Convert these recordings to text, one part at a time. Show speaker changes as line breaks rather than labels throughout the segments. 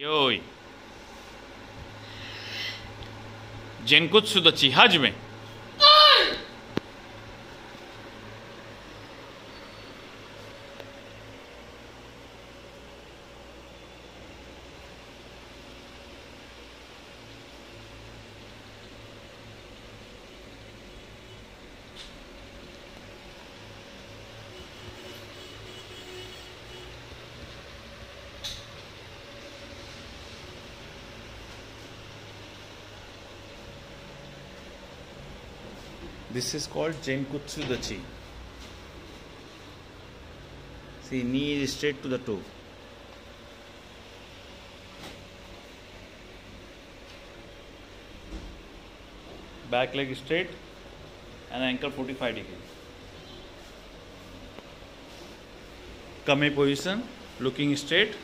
よい。前骨すだち始め。This is called Genkutsu Dachi. See, knee is straight to the toe. Back leg straight and ankle 45 degree. Kame position, looking straight.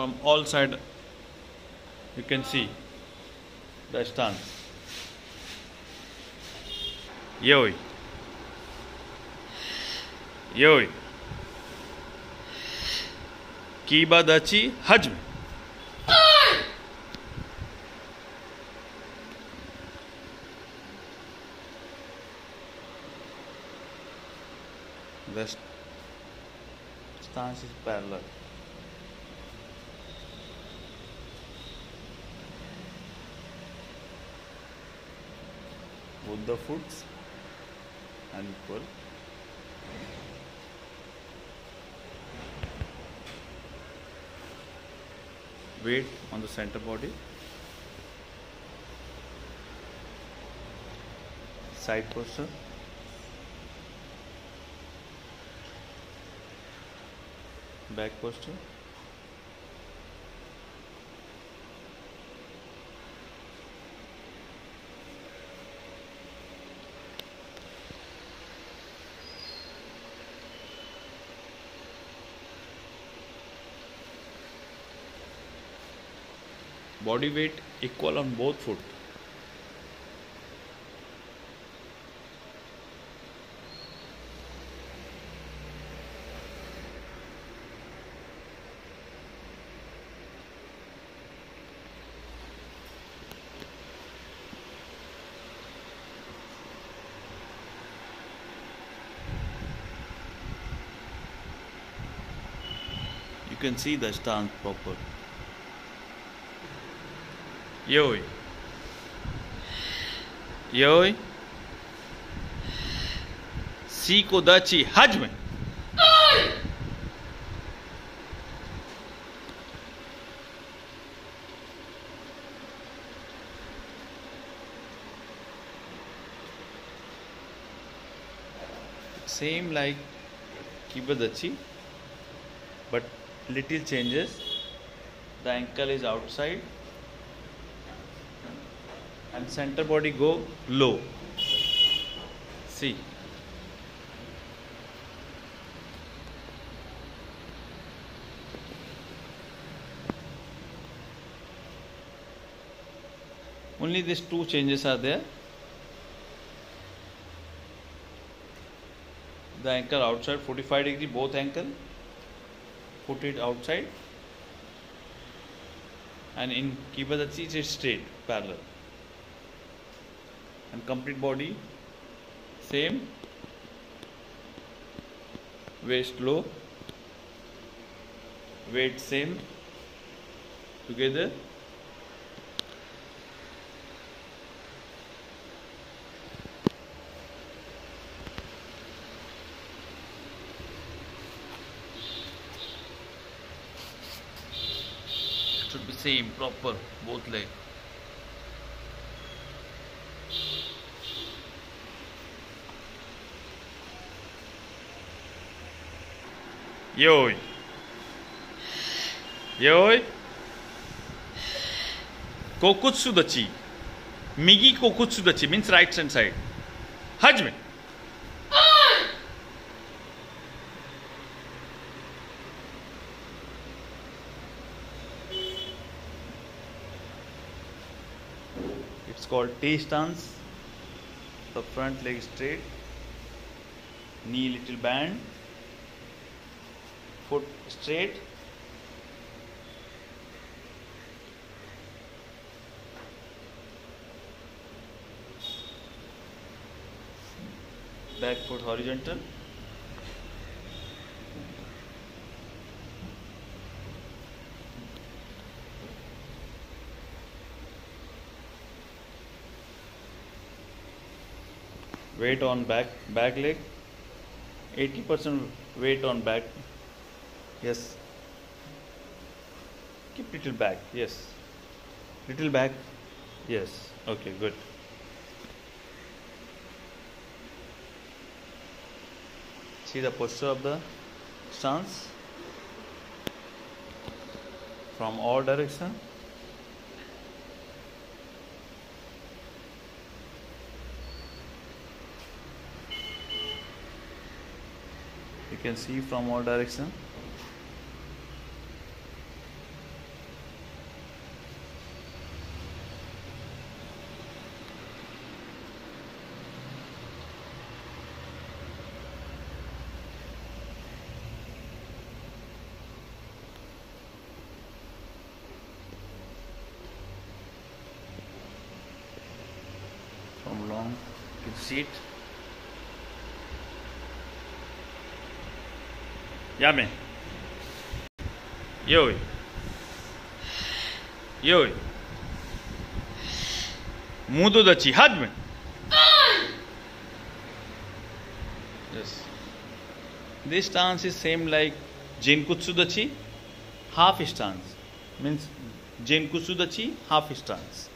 From all side you can see the stance yoi. Yoi. Kiba dachi hajme the stance is parallel both the foots and equal. Weight on the center body. Side posture. Back posture. Body weight equal on both foot. You can see the stance proper Yoi. Yoi. Si ko dachi hajme. Same like की बद अच्छी but little changes the ankle is outside center body go low see only these two changes are there the ankle outside 45 degree both ankle put it outside and in Kibadachi it is straight parallel and complete body same waist low weight same together It should be same proper both leg Yoi. Yoi. Kokutsu dachi. Migi kokutsu dachi means right hand side. Hajme. It's called T stance. The front leg straight knee little bend foot straight. Back foot horizontal. Weight on back back leg. 80% weight on back yes. Keep little back yes. Little back yes. Okay good. See the posture of the stance? From all direction? You can see from all direction seat या में ये हुई ये हुई मुँह तो दची हाथ में yes. This stance is same like Jinkutsu Dachi, half stance. Means Jinkutsu Dachi, half stance.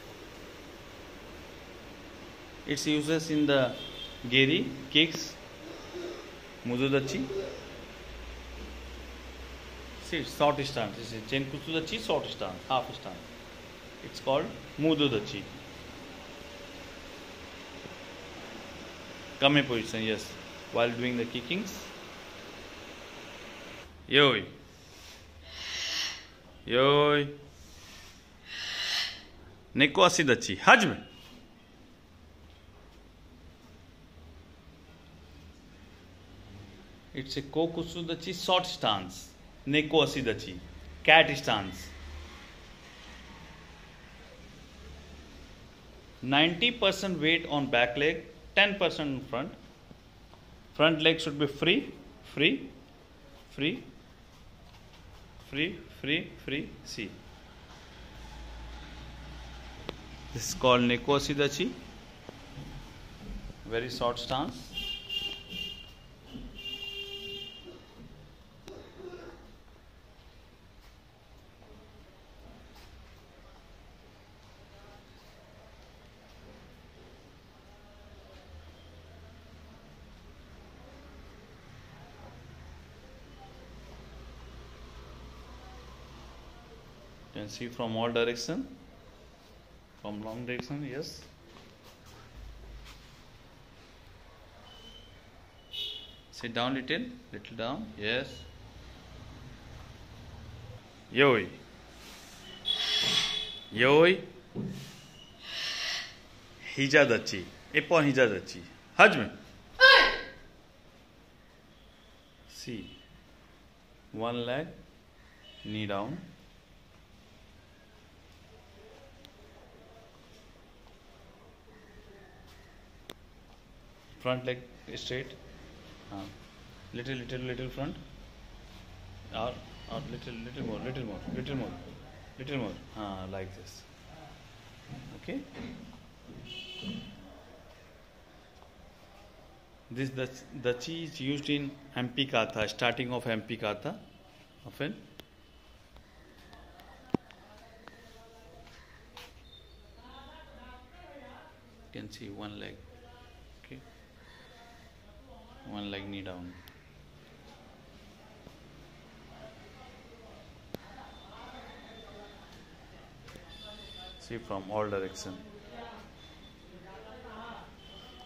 It's uses in the Gerry kicks मुजुदची सी शॉर्ट स्टैंड चेन कुछ short stand half stand it's called मुदुदची कमे position yes while doing the kickings यो योई निको असी दची हजमें फिर से को कुसु दची शॉर्ट स्टांस ने को असी दची cat stance 90 percent weight on back leg 10 percent on front front leg should be free free free free free free see this call निको सीधा ची very short stance can see from all direction. From long direction, yes. Sit down little, little down, yes. Yoi. Yoi. Hijadachi. Epon hijadachi. Hajme. See. One leg, knee down. Front leg straight uh, little little little front or or little little more little more little more little more uh, like this. Okay? This the the chi is used in MP Katha starting of MP Katha often. You can see one leg one leg knee down. See from all direction.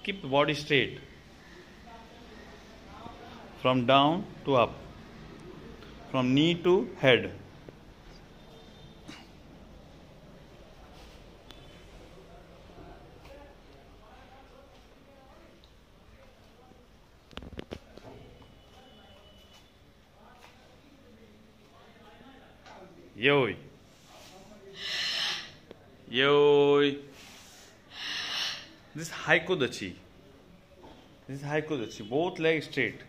Keep the body straight. From down to up. From knee to head Yoi. Yoi. This is Heikodachi. This is Heikodachi. Both legs straight.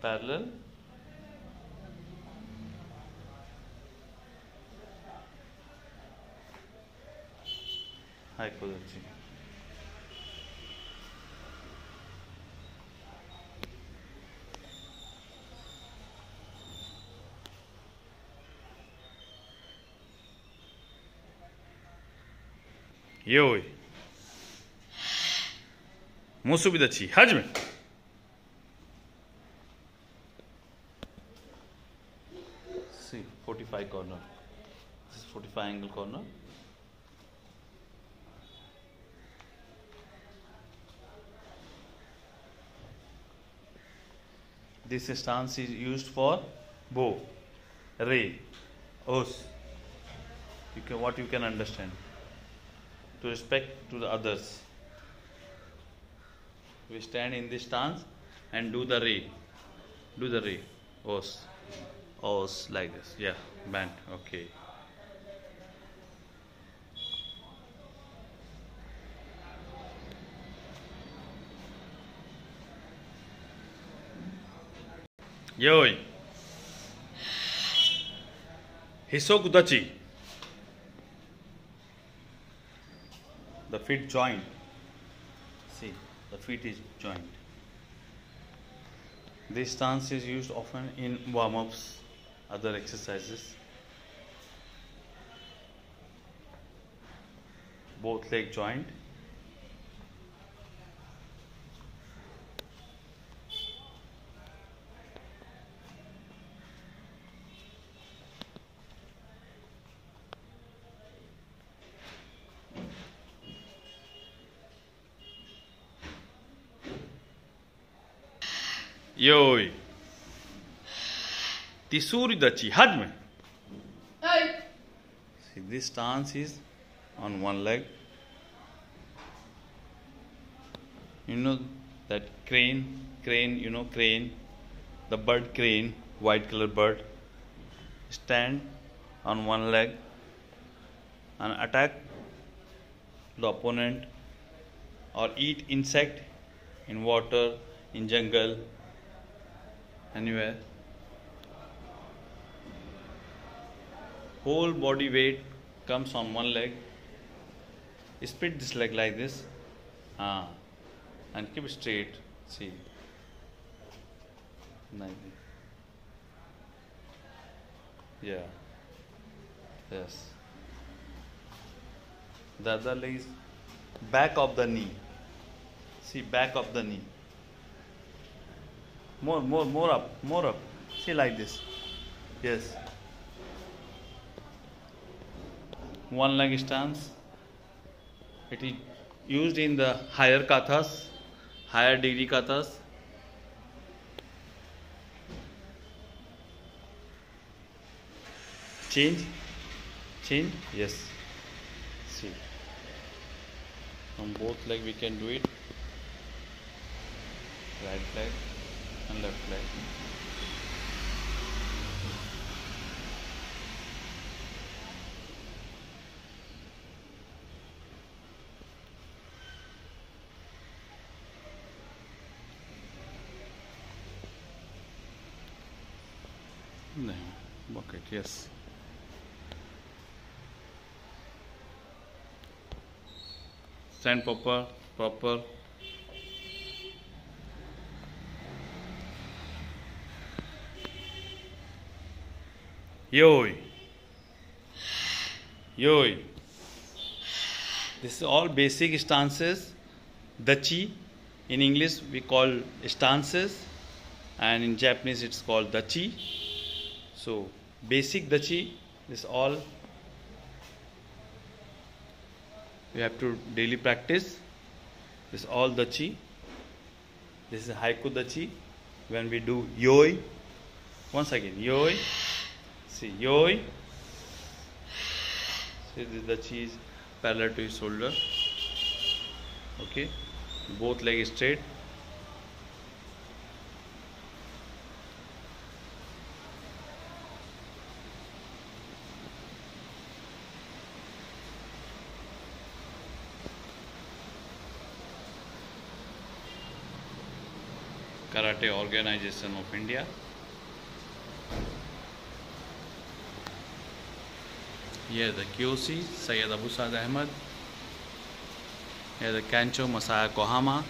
Parallel. Heikodachi. यो मुविधा छी हाज में this stance is use for बो रे ओस you can what you can understand to respect to the others. We stand in this stance and do the re. Do the re. Os. Os like this. Yeah. Bend. Okay. Yoi. Heisoku The feet joint. See, the feet is joined. This stance is used often in warm ups, other exercises. Both leg joint. Yoi. Tisuri dachi. Hajme.
Hey.
See, this stance is on one leg. You know that crane, crane, you know, crane, the bird crane, white color bird, stand on one leg and attack the opponent or eat insect in water, in jungle, anywhere. Whole body weight comes on one leg. Split this leg like this. Ah. And keep straight. See. Like this. Yeah. Yes. The other leg is back of the knee. See, back of the knee. More, more, more up, more up. See, like this. Yes. One leg stance. It is used in the higher kathas, higher degree kathas. Change, change. Yes. See. From both leg we can do it. Right leg and left leg. No, bucket, yes. Proper, proper. Yoi. Yoi. This is all basic stances. Dachi. In English we call stances and in Japanese it's called dachi. So basic dachi this is all we have to daily practice. This is all dachi. This is heiko dachi. When we do yoi, once again yoi. See, yoi. See, this is the cheese parallel to his shoulder. Okay. Both legs straight. Karate Organization of India यह the क्योसी Syed Abu Saad Ahmed यह the कैंचो Masaya Kohama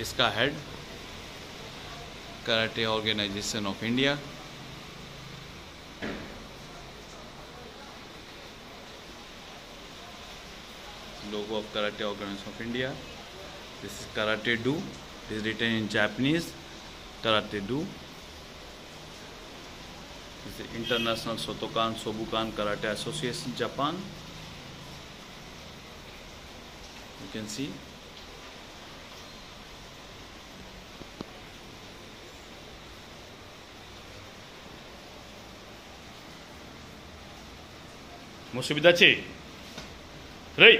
इसका head karate organisation of India logo of karate organisation of India this is karate do this written in Japanese karate do जैसे international Shotokan Sobukan karate association Japan you can see मुसुविधा ची रही